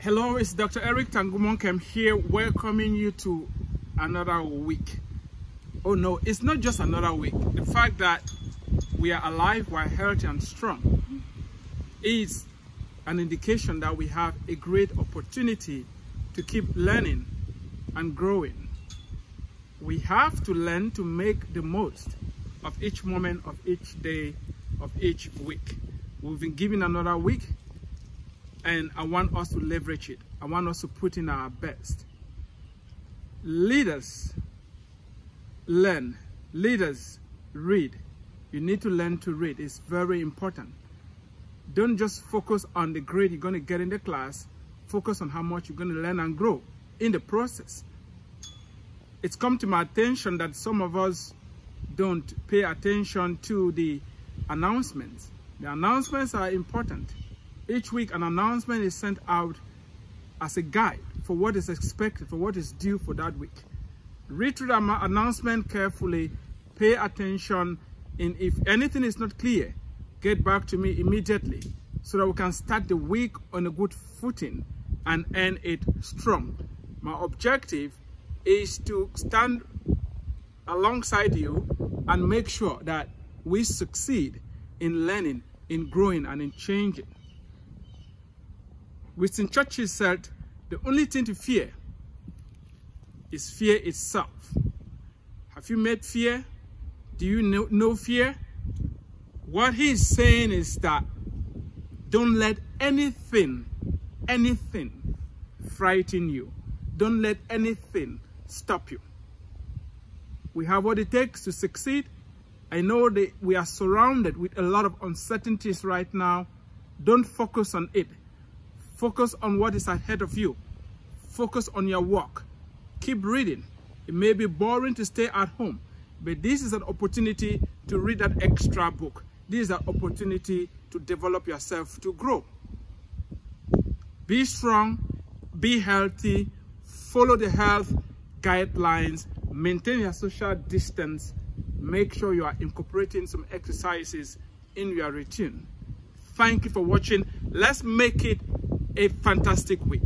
Hello, it's Dr. Eric Tangumonkem here, welcoming you to another week. Oh no, it's not just another week. The fact that we are alive, we're healthy and strong is an indication that we have a great opportunity to keep learning and growing. We have to learn to make the most of each moment of each day of each week. We've been given another week and I want us to leverage it. I want us to put in our best. Leaders learn. Leaders read. You need to learn to read. It's very important. Don't just focus on the grade you're going to get in the class. Focus on how much you're going to learn and grow in the process. It's come to my attention that some of us don't pay attention to the announcements. The announcements are important. Each week, an announcement is sent out as a guide for what is expected, for what is due for that week. Read through the announcement carefully, pay attention, and if anything is not clear, get back to me immediately so that we can start the week on a good footing and end it strong. My objective is to stand alongside you and make sure that we succeed in learning, in growing, and in changing. Winston Churchill said, the only thing to fear is fear itself. Have you met fear? Do you know, know fear? What he's saying is that don't let anything, anything frighten you. Don't let anything stop you. We have what it takes to succeed. I know that we are surrounded with a lot of uncertainties right now. Don't focus on it. Focus on what is ahead of you. Focus on your work. Keep reading. It may be boring to stay at home, but this is an opportunity to read that extra book. This is an opportunity to develop yourself, to grow. Be strong, be healthy, follow the health guidelines, maintain your social distance, make sure you are incorporating some exercises in your routine. Thank you for watching. Let's make it a fantastic week.